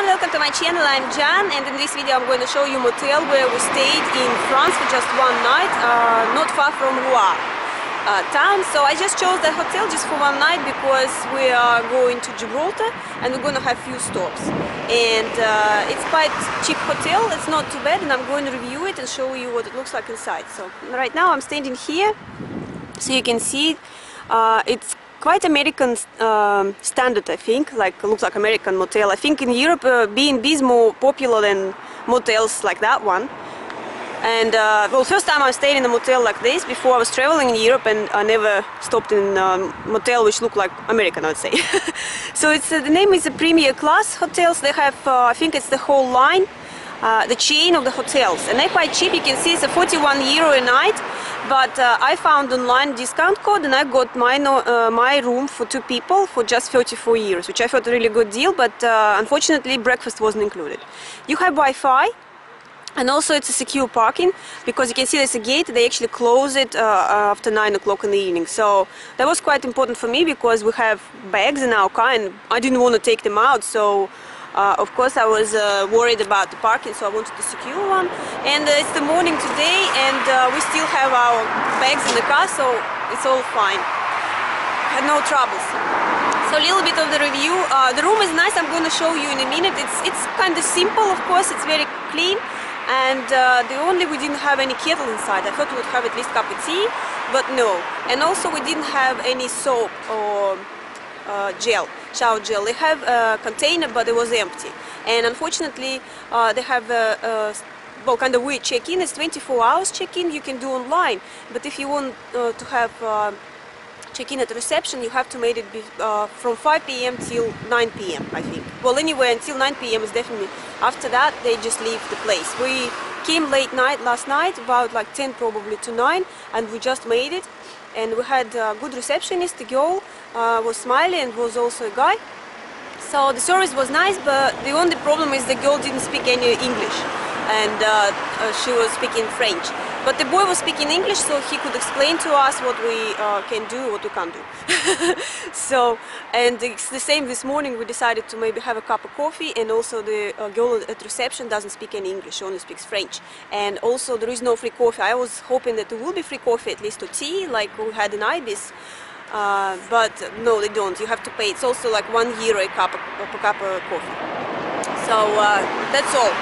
everyone, welcome to my channel, I'm Jan and in this video I'm going to show you motel where we stayed in France for just one night, uh, not far from Rouen uh, town. So I just chose the hotel just for one night because we are going to Gibraltar and we're going to have few stops. And uh, it's quite cheap hotel, it's not too bad and I'm going to review it and show you what it looks like inside. So right now I'm standing here so you can see uh, it's quite American um, standard, I think. Like looks like American motel. I think in Europe, uh, B&B is more popular than motels like that one. And uh, well, first time I stayed in a motel like this. Before I was traveling in Europe, and I never stopped in a motel which looked like American, I'd say. so it's uh, the name is a Premier Class Hotels. They have, uh, I think, it's the whole line. Uh, the chain of the hotels. And they're quite cheap you can see it's a 41 euro a night but uh, I found online discount code and I got my, uh, my room for two people for just 34 euros which I thought a really good deal but uh, unfortunately breakfast wasn't included. You have Wi-Fi and also it's a secure parking because you can see there's a gate they actually close it uh, after 9 o'clock in the evening. So that was quite important for me because we have bags in our car and I didn't want to take them out so uh, of course, I was uh, worried about the parking, so I wanted to secure one. And uh, it's the morning today, and uh, we still have our bags in the car, so it's all fine. Had no troubles. So a little bit of the review. Uh, the room is nice. I'm going to show you in a minute. It's it's kind of simple, of course. It's very clean. And uh, the only we didn't have any kettle inside. I thought we would have at least cup of tea, but no. And also we didn't have any soap or gel, shower gel. They have a container, but it was empty. And unfortunately, uh, they have a, a well, kind of weird check-in. It's 24 hours check-in. You can do online, but if you want uh, to have uh, check-in at reception, you have to make it be, uh, from 5 p.m. till 9 p.m. I think. Well, anyway, until 9 p.m. is definitely. After that, they just leave the place. We came late night last night, about like 10 probably to 9, and we just made it and we had a good receptionist, the girl uh, was smiling and was also a guy. So the service was nice, but the only problem is the girl didn't speak any English and uh, uh, she was speaking French. But the boy was speaking English, so he could explain to us what we uh, can do, what we can't do. so, and it's the same this morning. We decided to maybe have a cup of coffee, and also the uh, girl at reception doesn't speak any English; she only speaks French. And also, there is no free coffee. I was hoping that there will be free coffee, at least or tea, like we had in Ibis. Uh, but no, they don't. You have to pay. It's also like one euro a cup, a cup of coffee. So uh, that's all.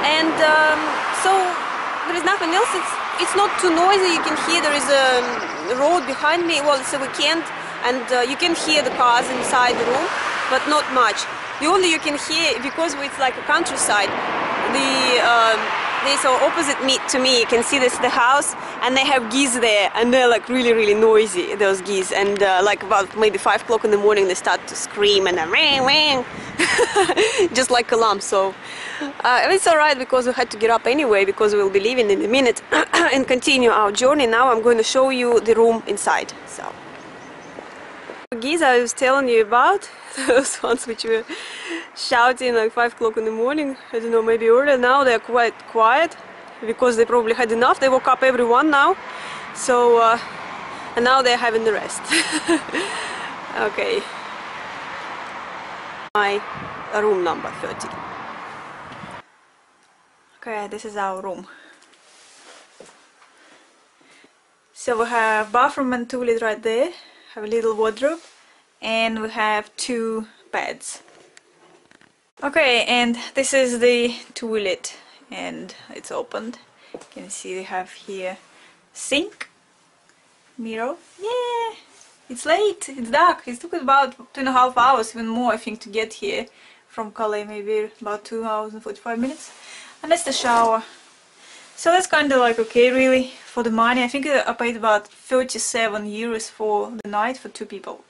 And um, so there is nothing else. It's it's not too noisy. You can hear there is a road behind me. Well, it's a weekend, and uh, you can hear the cars inside the room, but not much. The only you can hear because it's like a countryside. The um, they so opposite me to me. You can see this the house, and they have geese there, and they're like really really noisy. Those geese, and uh, like about maybe five o'clock in the morning, they start to scream and then ring ring, just like a lamb. So uh, it's alright because we had to get up anyway because we'll be leaving in a minute and continue our journey. Now I'm going to show you the room inside. So. Geese I was telling you about, those ones which were shouting like 5 o'clock in the morning, I don't know, maybe earlier. Now they're quite quiet because they probably had enough. They woke up everyone now. So, uh, and now they're having the rest. okay. My room number 30. Okay, this is our room. So we have bathroom and toilet right there, have a little wardrobe, and we have two beds. Okay, and this is the toilet, and it's opened. You can see we have here sink, mirror. Yeah, it's late, it's dark. It took about two and a half hours, even more, I think, to get here from Calais, maybe about two hours and 45 minutes and that's the shower. So that's kind of like okay really for the money I think uh, I paid about 37 euros for the night for two people